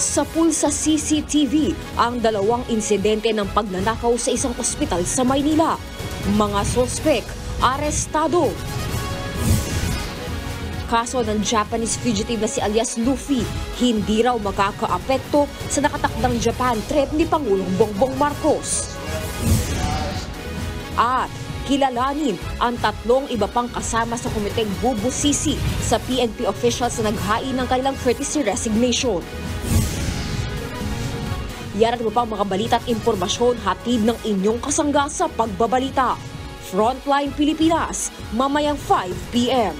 Sa pulsa CCTV ang dalawang insidente ng pagnanakaw sa isang ospital sa Maynila. Mga sospek, arestado. Kaso ng Japanese fugitive na si alias Luffy, hindi raw makakaapekto sa nakatakdang Japan trip ni Pangulong Bongbong Marcos. At kilalanin ang tatlong iba pang kasama sa komiteng bubusisi sa PNP officials na naghain ng kanilang courtesy resignation. Yan at mga balita at impormasyon hatid ng inyong kasangga sa pagbabalita. Frontline Pilipinas, mamayang 5 p.m.